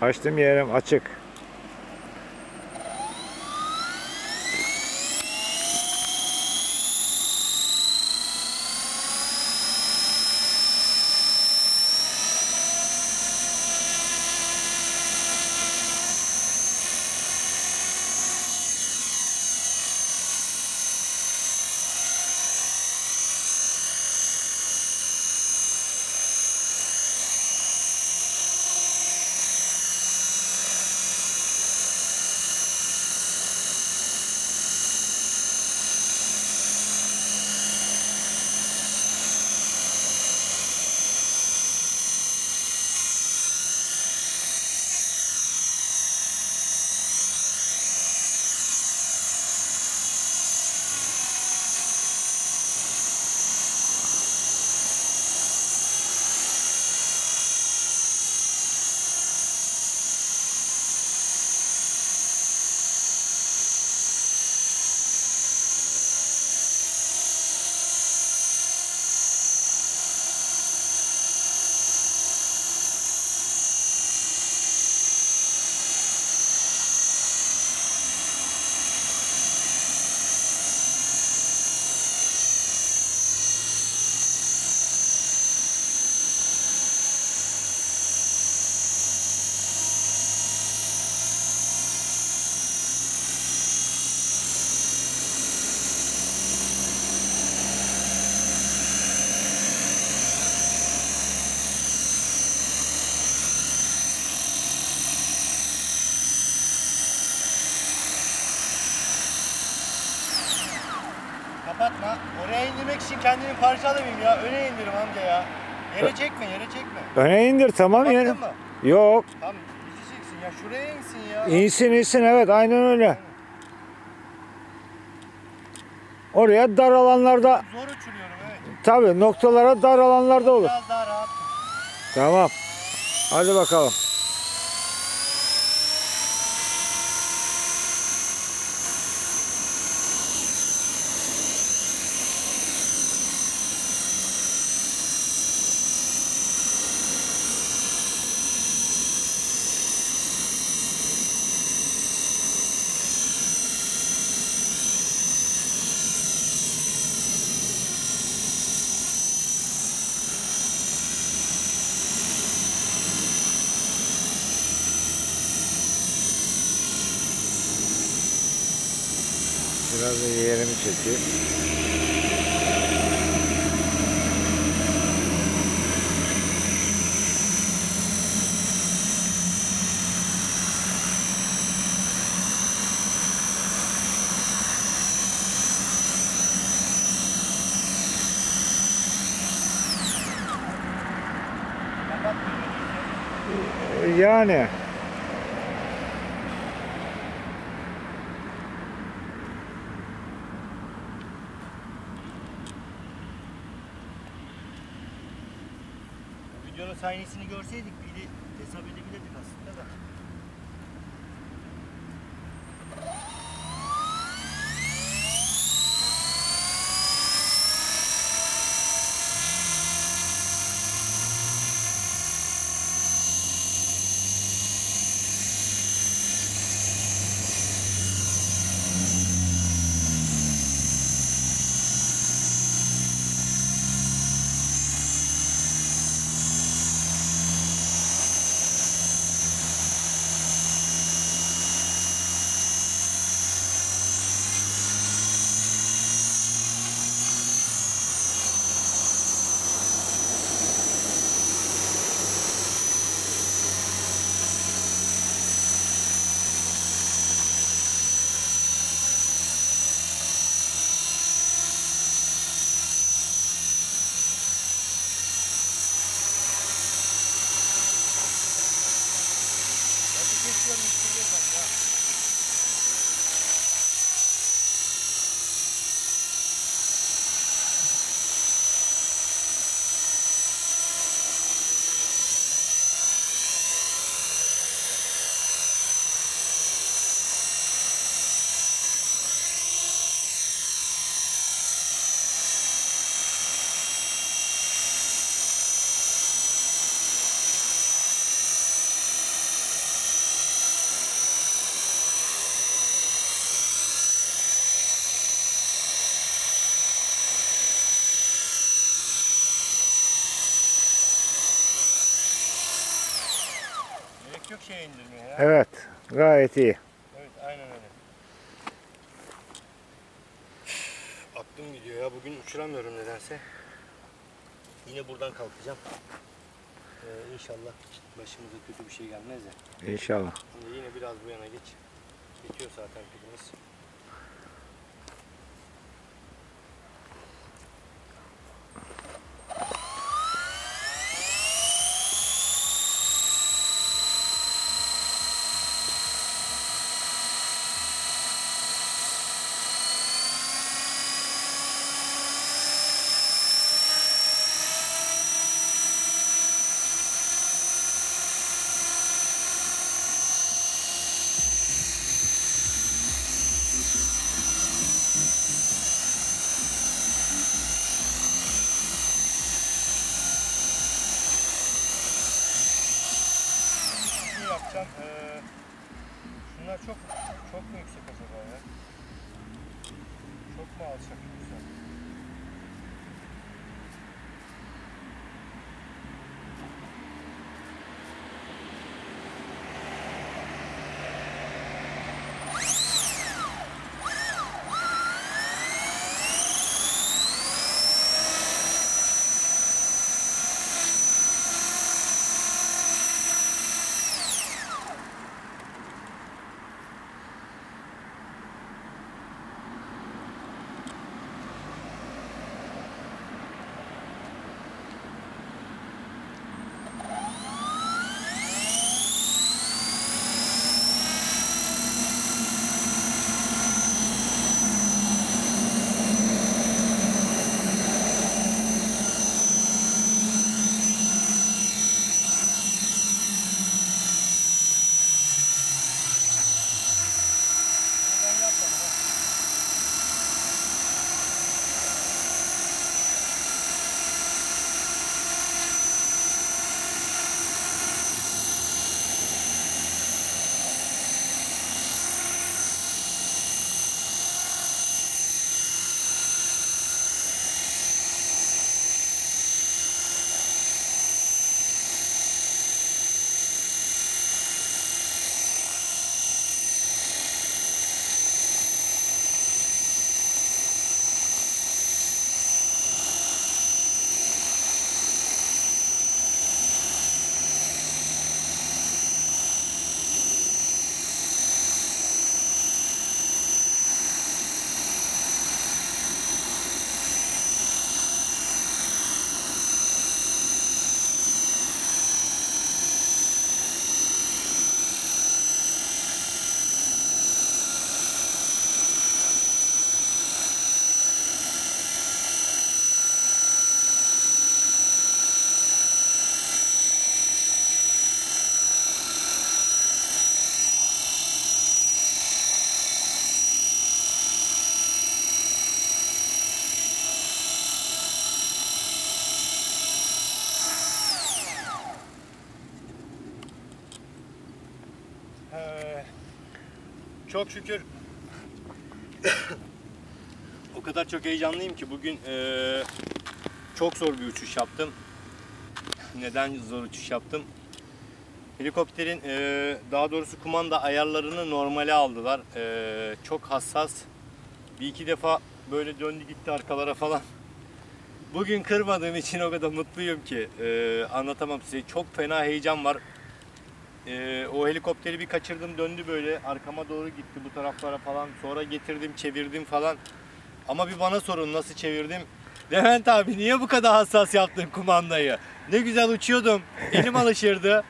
Açtım yerim açık. İçin kendini parçalamayayım ya. Öne indirim amca ya. Yere çekme, yere çekme. Öne indir tamam Baktın mı? Yok. Tamam, gideceksin ya. Şuraya insin ya. İnsin insin evet aynen öyle. Oraya dar alanlarda Zor uçuruyorum evet. tabi noktalara dar alanlarda olur. Biraz daha rahat. Tamam. Hadi bakalım. Biraz da yerimi çekeyim. Yani Videonun sahnesini görseydik de hesap edebilirdik aslında da. Şeye indirmeye ya. Evet. Gayet iyi. Evet aynen öyle. Aklım gidiyor ya bugün uçuramıyorum nedense. Yine buradan kalkacağım. Ee, inşallah başımıza kötü bir şey gelmez de. İnşallah. Şimdi yine biraz bu yana geç. Bitiyor zaten pilimiz. Çok şükür o kadar çok heyecanlıyım ki bugün eee, çok zor bir uçuş yaptım. Neden zor uçuş yaptım? Helikopterin eee, daha doğrusu kumanda ayarlarını normale aldılar. Eee, çok hassas. Bir iki defa böyle döndü gitti arkalara falan. Bugün kırmadığım için o kadar mutluyum ki eee, anlatamam size. Çok fena heyecan var. Ee, o helikopteri bir kaçırdım döndü böyle. Arkama doğru gitti bu taraflara falan. Sonra getirdim çevirdim falan. Ama bir bana sorun nasıl çevirdim? Levent abi niye bu kadar hassas yaptın kumandayı? Ne güzel uçuyordum elim alışırdı.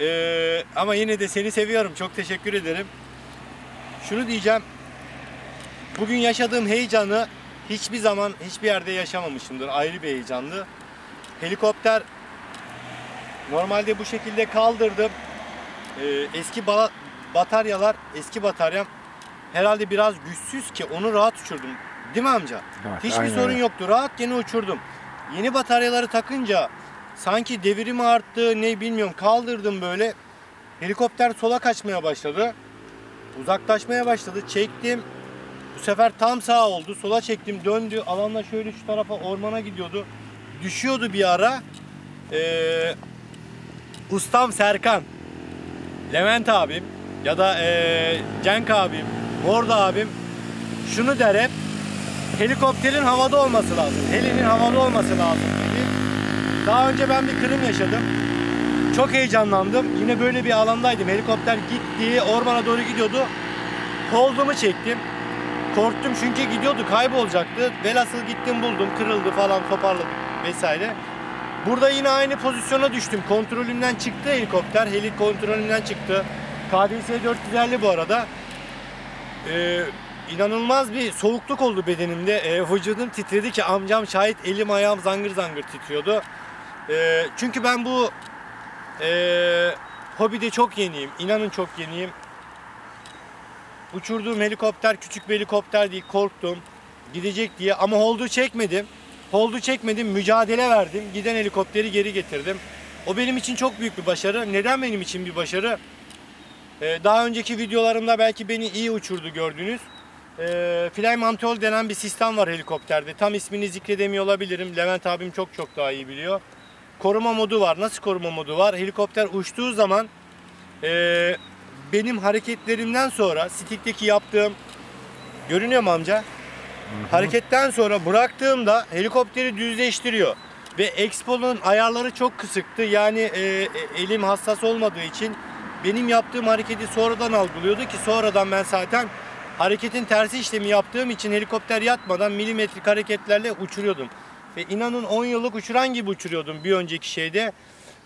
Ee, ama yine de seni seviyorum çok teşekkür ederim. Şunu diyeceğim bugün yaşadığım heyecanı hiçbir zaman hiçbir yerde yaşamamışımdır. Ayrı bir heyecandı. Helikopter Normalde bu şekilde kaldırdım. Ee, eski ba- bataryalar, eski bataryam herhalde biraz güçsüz ki onu rahat uçurdum. Değil mi amca? Evet, Hiçbir aynen sorun yoktu. Rahat yine uçurdum. Yeni bataryaları takınca sanki devirim arttı ne bilmiyorum kaldırdım böyle. Helikopter sola kaçmaya başladı. Uzaklaşmaya başladı. Çektim. Bu sefer tam sağ oldu. Sola çektim döndü. Alanla şöyle şu tarafa ormana gidiyordu. Düşüyordu bir ara. Ee, ustam Serkan. Levent abim ya da eee Cenk abim, Morda abim şunu der hep. Helikopterin havada olması lazım. Helinin havada olması lazım dedi. Daha önce ben bir kırım yaşadım. Çok heyecanlandım. Yine böyle bir alandaydım. Helikopter gitti, ormana doğru gidiyordu. Koldumu çektim. Korktum çünkü gidiyordu, kaybolacaktı. Velhasıl gittim buldum, kırıldı falan, toparladık vesaire. Burada yine aynı pozisyona düştüm. Kontrolümden çıktı helikopter. Heli kontrolümden çıktı. KDS 450 bu arada. Ee, inanılmaz bir soğukluk oldu bedenimde. Ee, vücudum titredi ki amcam şahit elim ayağım zangır zangır titriyordu. Ee, çünkü ben bu ee, hobide çok yeniyim. İnanın çok yeniyim. Uçurduğum helikopter küçük bir helikopter değil. Korktum. Gidecek diye ama holdu çekmedim. Holdu çekmedim. Mücadele verdim. Giden helikopteri geri getirdim. O benim için çok büyük bir başarı. Neden benim için bir başarı? Ee, daha önceki videolarımda belki beni iyi uçurdu gördünüz. Ee, Fly Mantol denen bir sistem var helikopterde. Tam ismini zikredemiyor olabilirim. Levent abim çok çok daha iyi biliyor. Koruma modu var. Nasıl koruma modu var? Helikopter uçtuğu zaman ee, benim hareketlerimden sonra stickteki yaptığım görünüyor mu amca? Hareketten sonra bıraktığımda helikopteri düzleştiriyor. Ve Expo'nun ayarları çok kısıktı. Yani e, e, elim hassas olmadığı için benim yaptığım hareketi sonradan algılıyordu ki sonradan ben zaten hareketin tersi işlemi yaptığım için helikopter yatmadan milimetrik hareketlerle uçuruyordum. Ve inanın 10 yıllık uçuran gibi uçuruyordum bir önceki şeyde.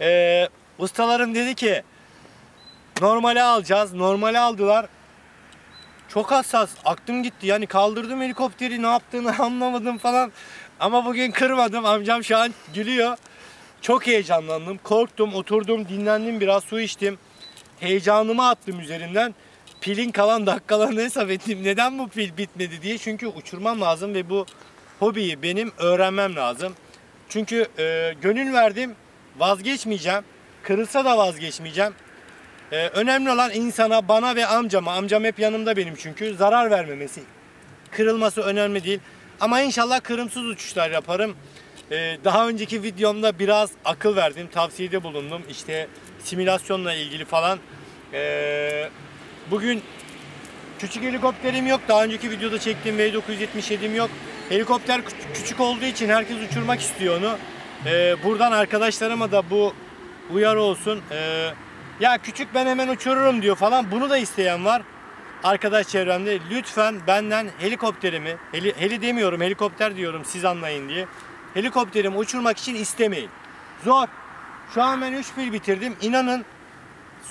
Ee, ustalarım dedi ki normale alacağız. Normale aldılar. Çok hassas. Aklım gitti. Yani kaldırdım helikopteri ne yaptığını anlamadım falan. Ama bugün kırmadım. Amcam şu an gülüyor. Çok heyecanlandım. Korktum. Oturdum. Dinlendim. Biraz su içtim. Heyecanımı attım üzerinden. Pilin kalan dakikalarını hesap ettim. Neden bu pil bitmedi diye. Çünkü uçurmam lazım ve bu hobiyi benim öğrenmem lazım. Çünkü e, gönül verdim. Vazgeçmeyeceğim. Kırılsa da vazgeçmeyeceğim. Ee, önemli olan insana, bana ve amcama, amcam hep yanımda benim çünkü zarar vermemesi. Kırılması önemli değil. Ama inşallah kırımsız uçuşlar yaparım. Ee, daha önceki videomda biraz akıl verdim, tavsiyede bulundum. İşte simülasyonla ilgili falan. Ee, bugün küçük helikopterim yok. Daha önceki videoda çektiğim V977'm yok. Helikopter küç- küçük olduğu için herkes uçurmak istiyor onu. Ee, buradan arkadaşlarıma da bu uyarı olsun. Ee, ya küçük ben hemen uçururum diyor falan. Bunu da isteyen var. Arkadaş çevremde lütfen benden helikopterimi, heli, heli demiyorum helikopter diyorum siz anlayın diye. Helikopterimi uçurmak için istemeyin. Zor. Şu an ben 3 pil bitirdim. İnanın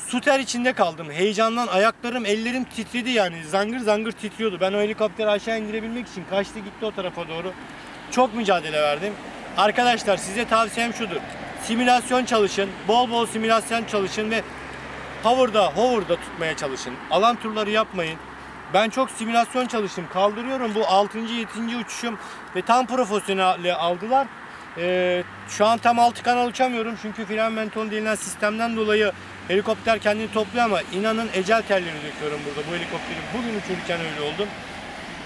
su ter içinde kaldım. Heyecandan ayaklarım, ellerim titredi yani. Zangır zangır titriyordu. Ben o helikopteri aşağı indirebilmek için kaçtı gitti o tarafa doğru. Çok mücadele verdim. Arkadaşlar size tavsiyem şudur. Simülasyon çalışın. Bol bol simülasyon çalışın ve hover'da, hover'da tutmaya çalışın. Alan turları yapmayın. Ben çok simülasyon çalıştım. Kaldırıyorum bu 6. 7. uçuşum ve tam profesyonel aldılar. Ee, şu an tam altı kanal uçamıyorum çünkü fren menton denilen sistemden dolayı helikopter kendini topluyor ama inanın ecel terleri döküyorum burada bu helikopteri. Bugün uçururken öyle oldum.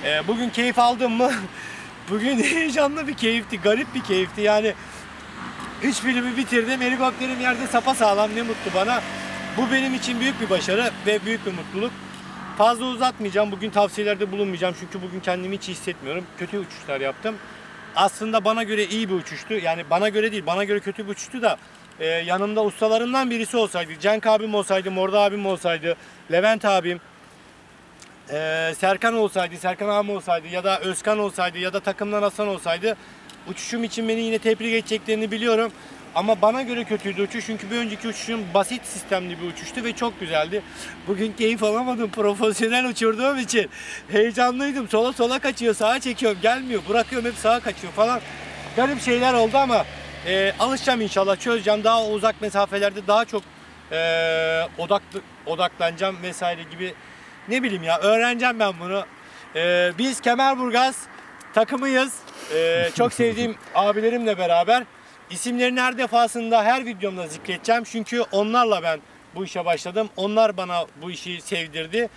Ee, bugün keyif aldım mı? bugün heyecanlı bir keyifti, garip bir keyifti. Yani 3 filmi bitirdim. Helikopterim yerde sapa sağlam ne mutlu bana. Bu benim için büyük bir başarı ve büyük bir mutluluk. Fazla uzatmayacağım. Bugün tavsiyelerde bulunmayacağım. Çünkü bugün kendimi hiç hissetmiyorum. Kötü uçuşlar yaptım. Aslında bana göre iyi bir uçuştu. Yani bana göre değil. Bana göre kötü bir uçuştu da e, yanımda ustalarından birisi olsaydı. Cenk abim olsaydı, Morda abim olsaydı, Levent abim, e, Serkan olsaydı, Serkan abim olsaydı ya da Özkan olsaydı ya da takımdan Hasan olsaydı uçuşum için beni yine tebrik edeceklerini biliyorum. Ama bana göre kötüydü uçuş çünkü bir önceki uçuşum basit sistemli bir uçuştu ve çok güzeldi. Bugün keyif alamadım profesyonel uçurduğum için. Heyecanlıydım. Sola sola kaçıyor, sağa çekiyorum, gelmiyor. Bırakıyorum hep sağa kaçıyor falan. Garip şeyler oldu ama e, alışacağım inşallah. Çözeceğim. Daha uzak mesafelerde daha çok e, odaklı, odaklanacağım vesaire gibi. Ne bileyim ya öğreneceğim ben bunu. E, biz Kemerburgaz takımıyız. E, çok sevdiğim abilerimle beraber. İsimlerini her defasında her videomda zikredeceğim. Çünkü onlarla ben bu işe başladım. Onlar bana bu işi sevdirdi.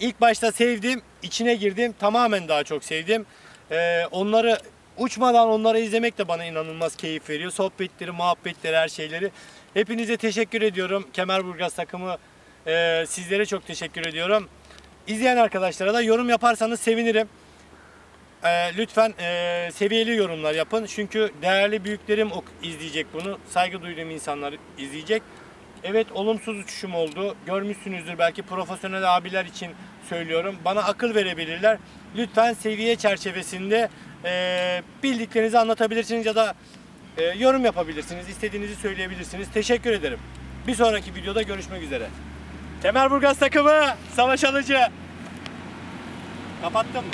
İlk başta sevdim, içine girdim. Tamamen daha çok sevdim. Ee, onları uçmadan onları izlemek de bana inanılmaz keyif veriyor. Sohbetleri, muhabbetleri, her şeyleri. Hepinize teşekkür ediyorum. Kemerburgaz takımı Ee, sizlere çok teşekkür ediyorum. İzleyen arkadaşlara da yorum yaparsanız sevinirim. Ee, lütfen e, seviyeli yorumlar yapın. Çünkü değerli büyüklerim izleyecek bunu. Saygı duyduğum insanlar izleyecek. Evet olumsuz uçuşum oldu. Görmüşsünüzdür belki profesyonel abiler için söylüyorum. Bana akıl verebilirler. Lütfen seviye çerçevesinde e, bildiklerinizi anlatabilirsiniz ya da e, yorum yapabilirsiniz. İstediğinizi söyleyebilirsiniz. Teşekkür ederim. Bir sonraki videoda görüşmek üzere. Kemerburgaz takımı Savaş Alıcı. Kapattım mı?